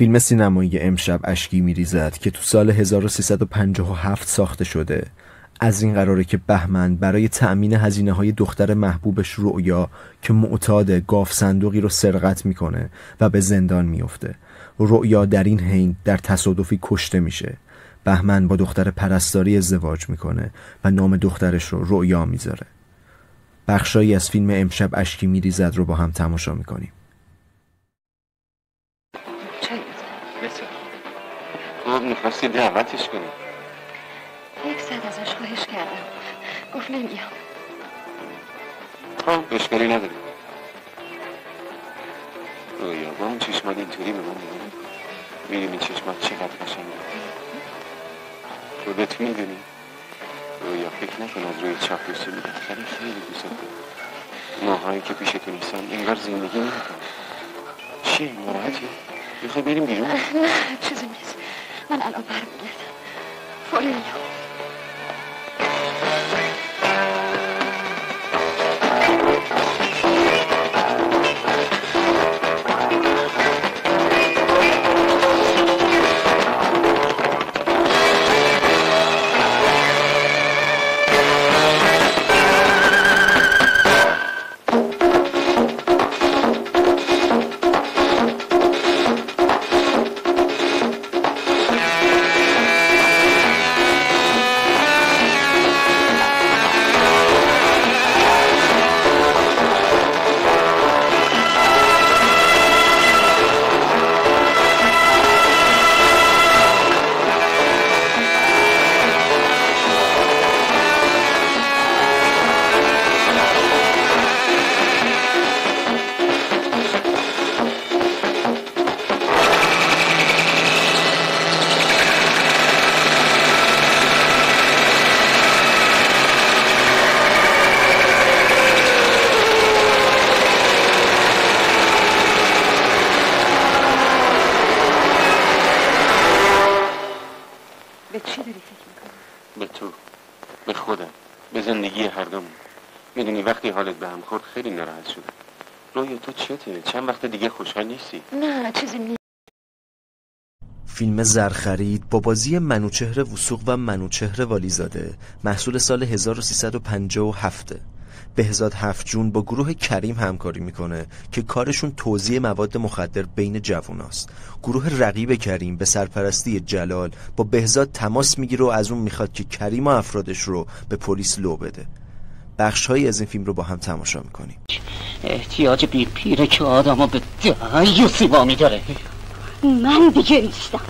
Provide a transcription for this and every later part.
فیلم سینمایی امشب اشکی میریزد که تو سال 1357 ساخته شده. از این قراره که بهمن برای تأمین هزینه های دختر محبوبش رؤیا که معتاد گاف صندوقی رو سرقت می‌کنه و به زندان میفته رؤیا در این حین در تصادفی کشته میشه. بهمن با دختر پرستاری ازدواج می‌کنه و نام دخترش رو رؤیا می‌ذاره. بخشایی از فیلم امشب اشکی میریزد رو با هم تماشا می‌کنیم. تو می‌خواستی دعوتش کنی. یک صد ازش خواهش کردم. گفت نمیام خب اشکالی نداره. رویا با اون چشمات اینطوری به من نگاه می‌دونی چشمات چقدر قشنگه؟ خودت می‌دونی؟ رویا فکر نکن از روی چاپلوسی میدن خیلی خیلی دوست دارم ماهایی که پیشتون نیستم انگار زندگی نمی‌کنم چیه ناراحتی؟ می‌خوای بریم بیرون؟ نه چیزی نیست. من الان برمیگردم فوری زندگی هر دومون. می‌دونی وقتی حالت به هم خورد خیلی ناراحت شدم. رویا تو چته چند وقت دیگه خوشحال نیستی؟ نه چیزی نیست. فیلم زرخرید با بازی منوچهر وسوق و منوچهر والیزاده محصول سال 1357 بهزاد هفت جون با گروه کریم همکاری می‌کنه که کارشون توزیع مواد مخدر بین جووناست. گروه رقیب کریم به سرپرستی جلال با بهزاد تماس می‌گیره و از اون می‌خواد که کریم و افرادش رو به پلیس لو بده. بخشهایی از این فیلم رو با هم تماشا می‌کنیم. احتیاج بی پیره که آدمو به دیوسی وامی داره من دیگه نیستم.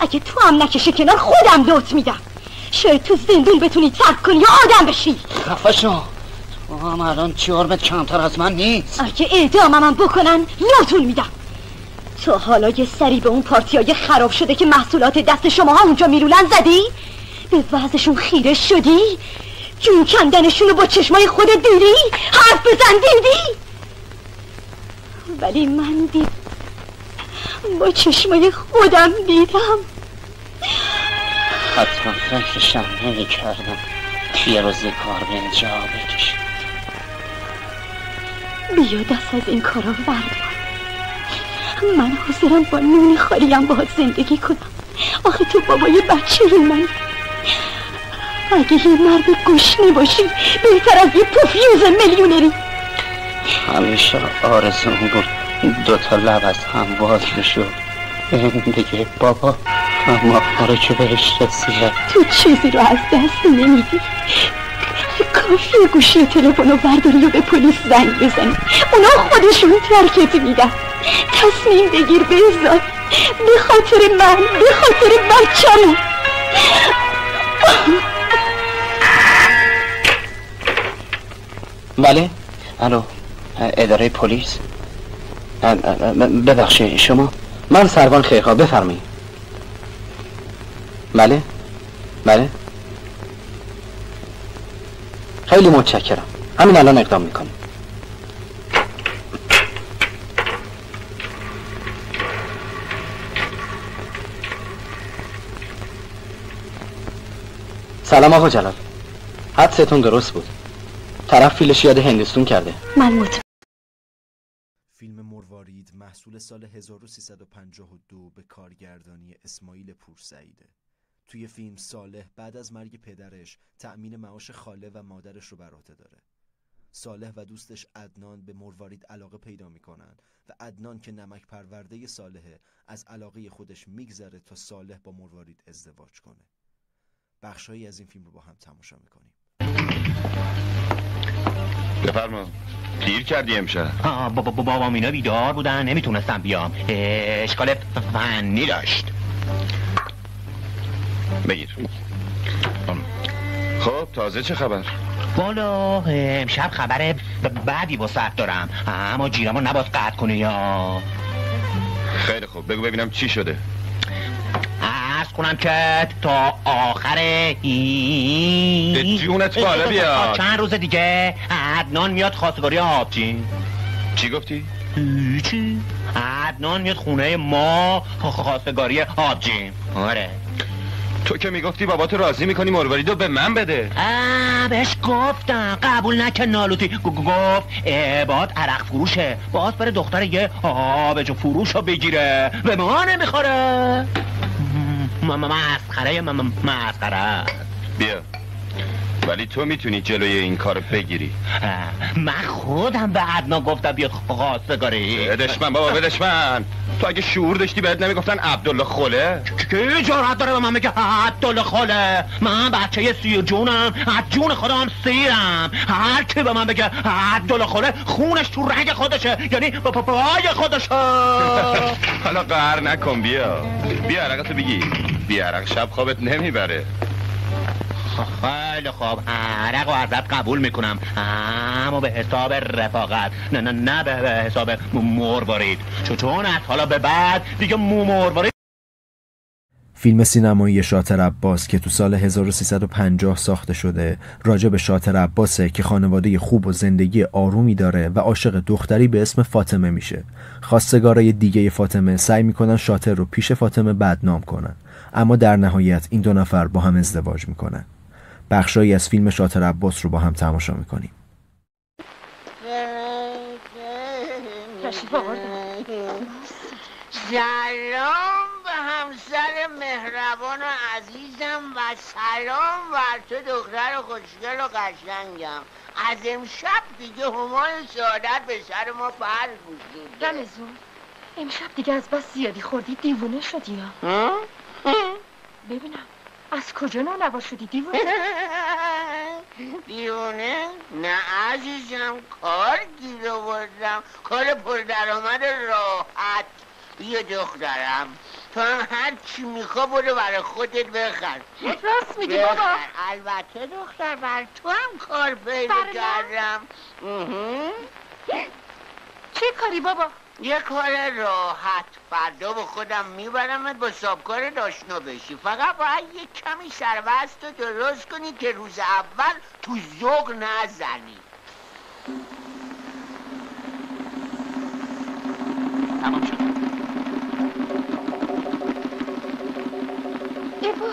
اگه تو هم نکشه کنار خودم دوت میدم. شاید تو زندون بتونی ترک کنی یا آدم بشی. شو. تو هم الان جرمت کمتر از من نیست اگه اعدامم هم بکنن لاتون میدم تو حالا یه سری به اون پارتیای خراب شده که محصولات دست شما ها اونجا میرولن زدی؟ به وضعشون خیره شدی؟ جون کندنشون رو با چشمای خودت دیدی؟ حرف بزن دیدی؟ ولی من دید با چشمای خودم دیدم حتما فکرشم نمی کردم که یه روز کار به اینجا بکشم بیا دست از این کارا بردار من حاضرم با نون خالیم باهات زندگی کنم. آخه تو بابای بچه من. اگه یه مرد گشنه باشی بهتر از یه پوفیوز میلیونری. همیشه آرزون بود دو تا لب از هم باز بشو دیگه بابا اما آره که بهش رسیده. تو چیزی رو از دست نمیدی. کافی گوشی تلفن رو برداری و به پلیس زنگ بزنی. اونا خودشون ترکت میدن. تصمیم بگیر بزاد به خاطر من به خاطر بچه‌مون. بله. الو. اداره پلیس. ببخشید شما. من سروان خیرخواه بفرمایید. بله. بله. خیلی متشکرم. همین الان اقدام می‌کنم. سلام آقا جلال. حدستون درست بود. طرف فیلش یاد هندوستون کرده. من مطمئن فیلم مروارید محصول سال 1352 به کارگردانی اسماعیل پورسعیده. توی فیلم صالح بعد از مرگ پدرش تأمین معاش خاله و مادرش رو بر عهده داره. صالح و دوستش عدنان به مروارید علاقه پیدا می‌کنن و عدنان که نمک پرورده صالحه از علاقه خودش میگذره تا صالح با مروارید ازدواج کنه. بخشهایی از این فیلم رو با هم تماشا می‌کنیم. بفرما. دیر کردی امشب. آه، با- با- بابام اینا بیدار بودن نمی‌تونستم بیام. اشکال فنی داشت. بگیر. خب تازه چه خبر؟ والا امشب خبر بعدی واسط دارم. اما جیرمو نباید قطع کنی یا؟ خیلی خوب بگو ببینم چی شده. عرض کنم که تا آخر این جونت بالا بیاد. تا چند روز دیگه عدنان میاد خواستگاری آبجین چی؟ گفتی؟ چی؟ عدنان میاد خونه ما خواستگاری آبجین آره. تو که می‌گفتی باباتو راضی می‌کنی مرواریدو به من بده. آه بهش گفتم. قبول نکن نالوتی. گفت عباد عرق فروشه. باز بره دختر یه آبجو فروش رو بگیره. به ما نمی‌خوره. مسخره مسخره. بیا. ولی تو می‌تونی جلوی این کار بگیری. من خودم به عدنا گفتم بیا خواستگاری بدش من بابا بدش من تو اگه شعور داشتی بهت نمی‌گفتن عبدالله خله کی جرأت داره به من بگه؟ عبدالله خاله من بچه سیر جونم از جون خودم سیرم. هر کی به من بگه عبدالله خاله خونش تو رنگ خودشه. یعنی با پا- پای خودشه. حالا قهر نکن بیا. بیا عرقتو بگی. بیا عرق شب خوابت نمی‌بره. خیلی خوب. عرق و ازت قبول می‌کنم. اما به حساب رفاقت. نه نه نه به حساب مروارید. چون از حالا به بعد دیگه مروارید. فیلم سینمایی شاتر عباس که تو سال 1350 ساخته شده راجع به شاتر عباسه که خانواده خوب و زندگی آرومی داره و عاشق دختری به اسم فاطمه میشه. خواستگارای دیگه فاطمه سعی می‌کنن شاتر رو پیش فاطمه بدنام کنن. اما در نهایت این دو نفر با هم ازدواج می‌کنن. بخشایی از فیلم شاتر عباس رو با هم تماشا می‌کنیم. سلام به همسر مهربان و عزیزم و سلام بر تو دختر خوشگل و قشنگم. از امشب دیگه همای سعادت به سر ما پر گوشیده رمزون امشب دیگه از بس زیادی خوردی دیوونه شدی یا؟ ببینم. از کجا نانوا شدی دیوونه دیونه؟ نه عزیزم کار گیر آوردم کار پردرآمد راحت بیا دخترم تو هم هر چی میخوا برو برای خودت بخر راست میگی بابا. البته دختر بر تو هم کار پیدا؟ کردم. چه کاری بابا یه کار راحت فردا به خودم میبرمت با سابکار آشنا بشی. فقط باید یه کمی سربست رو درست کنی که روز اول تو زوگ نزنی. تمام شد. ایوا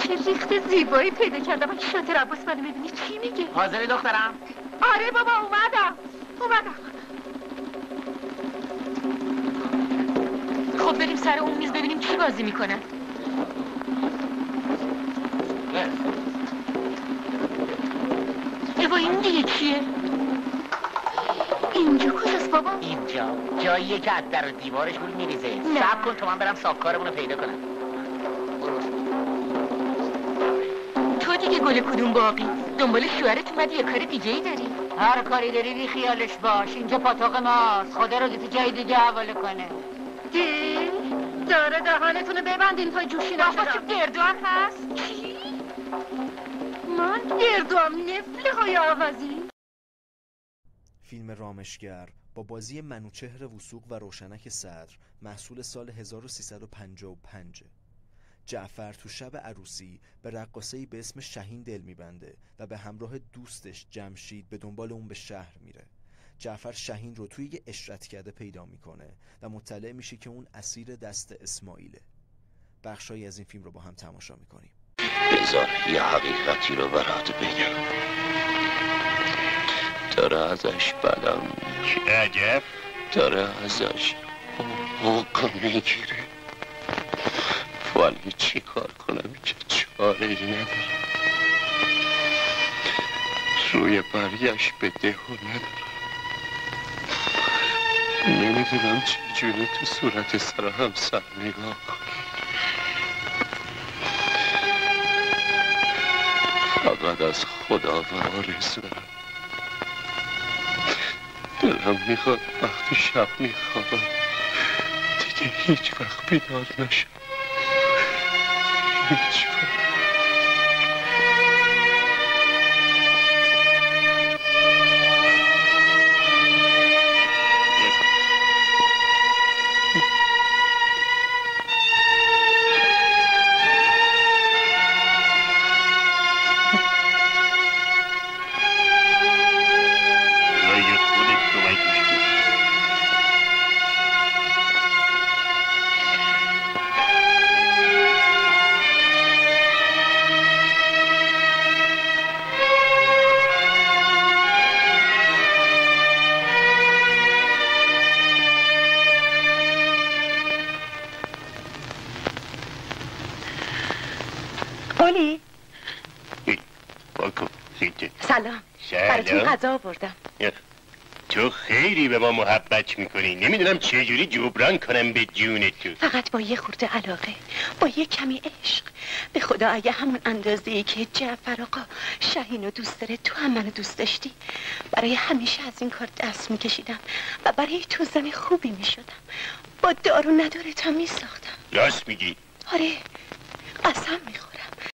چه ریخت زیبایی پیدا کردم. اگه شاتر عباس منو ببینی چی میگه؟ حاضری دخترم؟ آره بابا اومدم. اومدم. خب بریم سر اون میز ببینیم کی بازی می‌کنن ایوا این دیگه کیه؟ اینجا کجاست بابا؟ اینجا جاییه که از در و دیوارش گول میریزه. نه. سب کن تو من برم سابکارمون رو پیدا کنم. تو دیگه گل کدوم باقی؟ دنبال شوهرت اومدی یه کار دیگه ای داری؟ هر کاری داری بی خیالش باش. اینجا پاتاق ماست. خدا رو تو جای دیگه حواله کنه. دی داره دهانتون رو ببندین تا جوشی نشدم آقا تو گردو هم هست؟ چی؟ من؟ گردو هم نفل های آغازی فیلم رامشگر با بازی منوچهر وسوق و روشنک صدر محصول سال 1355 جعفر تو شب عروسی به رقاصه‌ای به اسم شهین دل میبنده و به همراه دوستش جمشید به دنبال اون به شهر میره. جعفر شهین رو توی یه اشرت کرده پیدا می‌کنه و مطلع میشه که اون اسیر دست اسماعیله. بخشایی از این فیلم رو با هم تماشا می‌کنیم. بذار یه حقیقتی رو برات بگم. داره ازش بدم عجب؟ داره ازش حقوق می‌گیره. ولی چی کار کنم؟ که چاره ای ندارم. روی برگشت به دهو ندارم. نمی‌دونم چجوری تو صورت سر همسر نگاه کنم فقط از خدا وارث دارم دلم می‌خواد وقتی شب میخوابم دیگه هیچ وقت بیدار نشم. هیچ وقت. براتون غذا آوردم. تو خیلی به ما محبت می‌کنی. نمی‌دونم چجوری جبران کنم به جون تو. فقط با یه خورده علاقه با یه کمی عشق. به خدا اگه همون اندازه ای که جعفر آقا شهین رو دوست داره تو هم منو دوست داشتی؟ برای همیشه از این کار دست میکشیدم و برای تو زن خوبی می‌شدم. با دارو نداره تا میساختم. راست میگی. آره قسم می‌خورم.